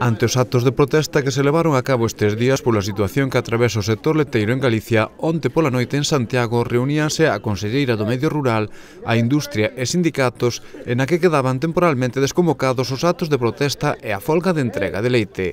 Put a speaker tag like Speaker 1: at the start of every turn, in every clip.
Speaker 1: Ante os actos de protesta que se levaron a cabo estes días pola situación que atravesa o sector leteiro en Galicia, onte pola noite en Santiago reuníanse a Conselleira do Medio Rural, a Industria e sindicatos, en a que quedaban temporalmente desconvocados os actos de protesta e a folga de entrega de leite.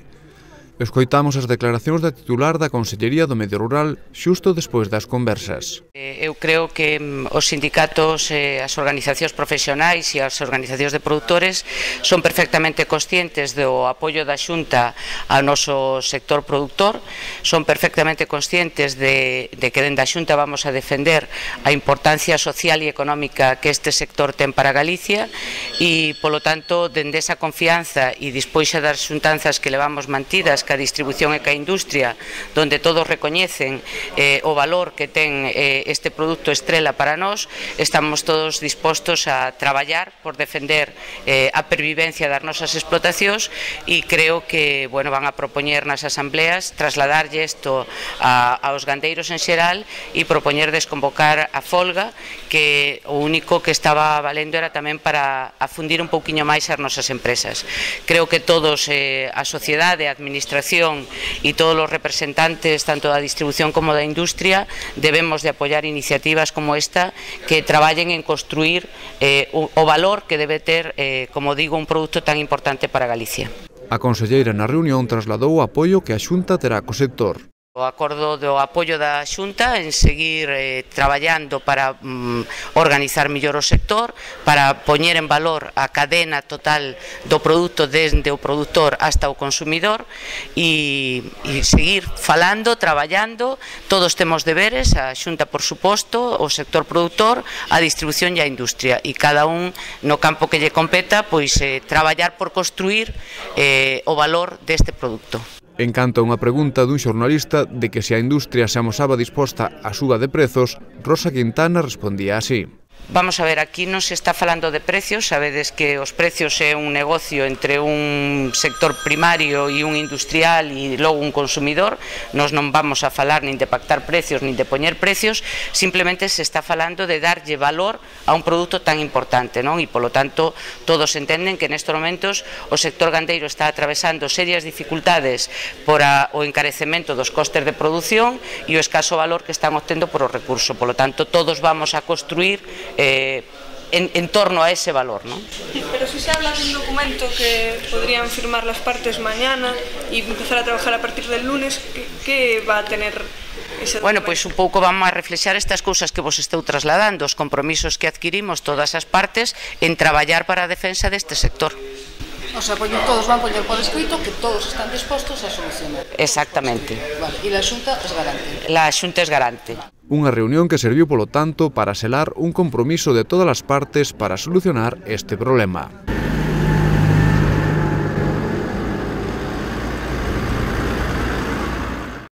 Speaker 1: Escoitamos as declaracións da titular da Consellería do Medio Rural xusto despois das conversas.
Speaker 2: Eh, eu creo que mm, os sindicatos, eh, as organizacións profesionais e as organizacións de produtores son perfectamente conscientes do apoio da Xunta ao noso sector productor, son perfectamente conscientes de, de que dende a Xunta vamos a defender a importancia social e económica que este sector ten para Galicia e, polo tanto, dende esa confianza e dispoixa das xuntanzas que levamos mantidas ca distribución e ca industria, donde todos recoñecen eh, o valor que ten eh, este produto estrela para nós, estamos todos dispostos a traballar por defender eh, a pervivencia das nosas explotacións e creo que bueno, van a propoñer nas asambleas trasladarlle isto a, aos gandeiros en xeral e propoñer desconvocar a folga que o único que estaba valendo era tamén para afundir un pouquiño máis as nosas empresas. Creo que todos, eh, a sociedade, a administración, Administración y todos los representantes, tanto da distribución como da industria, debemos de apoyar iniciativas como esta que traballen en construir eh, o, o valor que debe ter, eh, como digo, un produto tan importante para Galicia.
Speaker 1: A conselleira na reunión trasladou o apoio que a Xunta terá co sector.
Speaker 2: O acordo do apoio da Xunta en seguir eh, traballando para mm, organizar mellor o sector, para poñer en valor a cadena total do produto desde o produtor hasta o consumidor e, e seguir falando, traballando, todos temos deberes, a Xunta por suposto, o sector produtor, a distribución e a industria e cada un no campo que lle competa pois eh, traballar por construir eh, o valor deste produto.
Speaker 1: En canto a unha pregunta dun xornalista de que se a industria se amosaba disposta á suba de prezos, Rosa Quintana respondía así.
Speaker 2: Vamos a ver, aquí non se está falando de precios, sabedes que os precios é un negocio entre un sector primario e un industrial e logo un consumidor, nos non vamos a falar nin de pactar precios, nin de poñer precios, simplemente se está falando de darlle valor a un produto tan importante, non? E polo tanto, todos entenden que nestes momentos o sector gandeiro está atravesando serias dificultades por a, o encarecemento dos costes de produción e o escaso valor que están obtendo por o recurso. Polo tanto, todos vamos a construir eh, en, en, torno a ese valor. ¿no?
Speaker 3: Pero si se habla de un documento que podrían firmar las partes mañana y empezar a trabajar a partir del lunes, ¿qué, qué va a tener
Speaker 2: Bueno, pois pues, un pouco vamos a reflexar estas cousas que vos estou trasladando, os compromisos que adquirimos todas as partes en traballar para a defensa deste sector.
Speaker 4: O sea, poñer, todos van poñer por escrito que todos están dispostos a solucionar.
Speaker 2: Exactamente.
Speaker 4: Vale, e la Xunta es garante.
Speaker 2: La Xunta es garante.
Speaker 1: Unha reunión que serviu polo tanto para selar un compromiso de todas as partes para solucionar este problema.